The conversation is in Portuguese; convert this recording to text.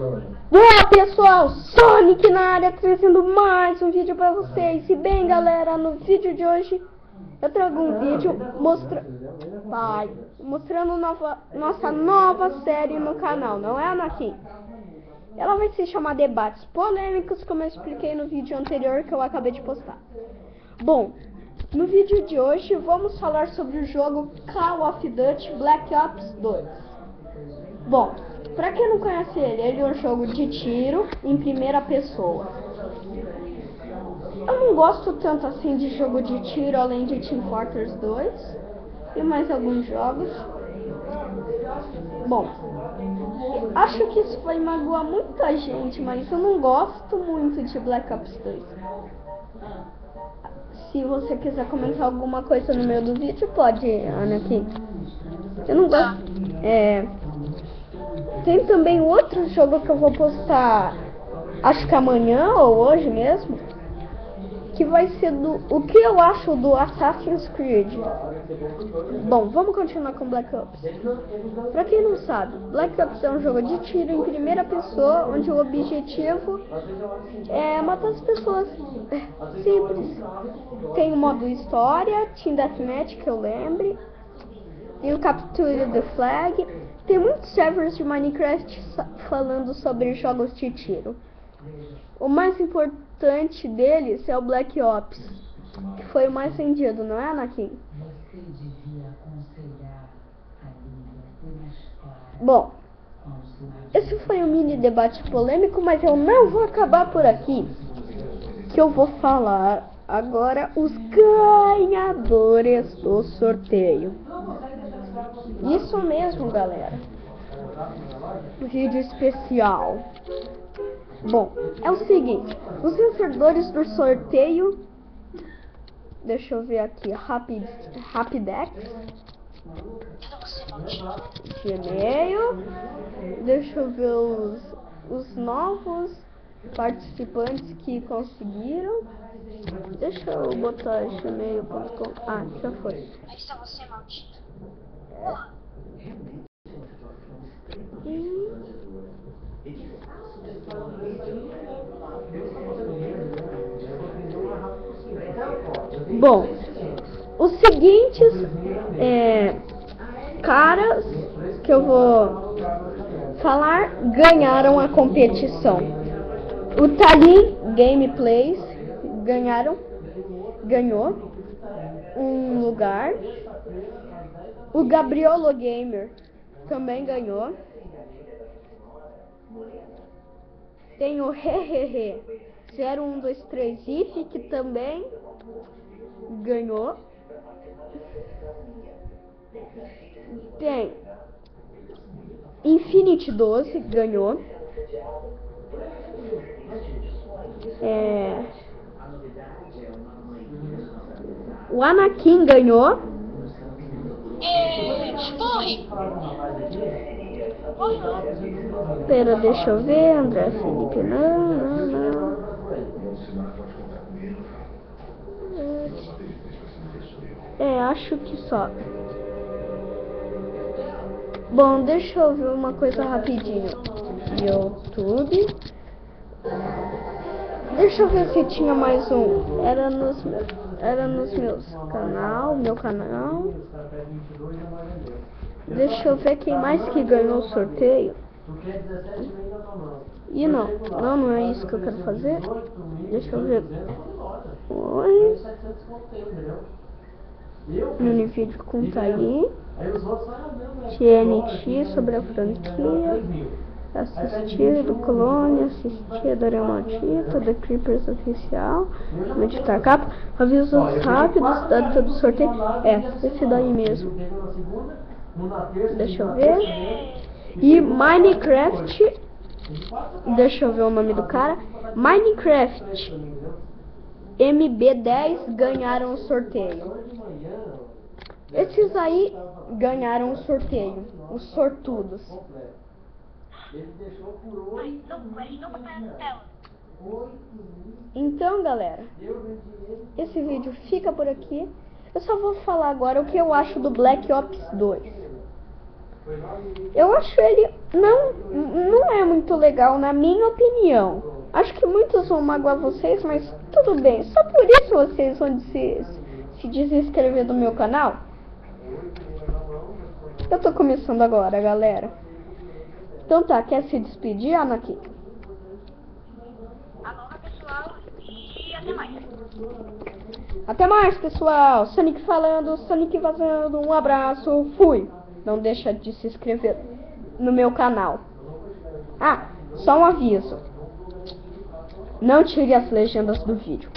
Olá pessoal, Sonic na área trazendo mais um vídeo pra vocês. E bem galera, no vídeo de hoje eu trago um vídeo mostra... Mostrando nova... nossa nova série no canal, não é Anakin? Ela vai se chamar Debates Polêmicos, como eu expliquei no vídeo anterior que eu acabei de postar. Bom, no vídeo de hoje vamos falar sobre o jogo Call of Duty Black Ops 2 Bom, Pra quem não conhece ele, ele é um jogo de tiro em primeira pessoa. Eu não gosto tanto assim de jogo de tiro além de Team Fortress 2 e mais alguns jogos. Bom, acho que isso vai magoar muita gente, mas eu não gosto muito de Black Ops 2. Se você quiser comentar alguma coisa no meio do vídeo, pode, Ana, aqui. Eu não gosto. É. Tem também outro jogo que eu vou postar, acho que amanhã ou hoje mesmo, que vai ser do o que eu acho do Assassin's Creed. Bom, vamos continuar com Black Ops. Pra quem não sabe, Black Ops é um jogo de tiro em primeira pessoa, onde o objetivo é matar as pessoas. Simples. Tem o modo história, Team Deathmatch que eu lembre, tem o Capture the Flag, tem muitos servers de Minecraft falando sobre jogos de tiro. O mais importante deles é o Black Ops, que foi o mais vendido, não é, Anakin? Bom, esse foi um mini debate polêmico, mas eu não vou acabar por aqui. Que eu vou falar agora os ganhadores do sorteio. Isso mesmo, galera. Vídeo especial. Bom, é o seguinte. Os vencedores do sorteio... Deixa eu ver aqui. Rapid, Rapidex. Gmail. Deixa eu ver os, os novos participantes que conseguiram. Deixa eu botar gmail.com. Ah, já foi. Aí está você, maldito. Bom, os seguintes é, caras que eu vou falar ganharam a competição. O Talim Gameplays ganharam, ganhou um lugar. O Gabriolo Gamer também ganhou. Tem o Hehehe 0123 if que também ganhou. Tem Infinity 12 ganhou. É, o Anakin ganhou. Pera, deixa eu ver. André Felipe, não, não, não. É, acho que só. Bom, deixa eu ver uma coisa rapidinho. YouTube. Deixa eu ver se tinha mais um. Era nos era nos meus canal, meu canal. Deixa eu ver quem mais que ganhou o sorteio. E não, não, não é isso que eu quero fazer. Deixa eu ver. Oi. Mini vídeo com Thaí. TNT sobre a franquia. Assistir do Clone, assistir da Remontita, The Creepers Oficial, meditar capa, avisos rápidos, data do sorteio. É, esse daí mesmo. Deixa eu ver. E Minecraft. Deixa eu ver o nome do cara. Minecraft MB10 ganharam o sorteio. Esses aí ganharam o sorteio. Os sortudos. Então, galera, esse vídeo fica por aqui. Eu só vou falar agora o que eu acho do Black Ops 2. Eu acho ele não, não é muito legal, na minha opinião. Acho que muitos vão magoar vocês, mas tudo bem. Só por isso vocês vão se, se desinscrever do meu canal. Eu tô começando agora, galera. Então tá, quer se despedir, Anaki? Aloha, pessoal, e até mais. Até mais, pessoal. Sonic falando, Sonic vazando. Um abraço, fui. Não deixa de se inscrever no meu canal. Ah, só um aviso. Não tire as legendas do vídeo.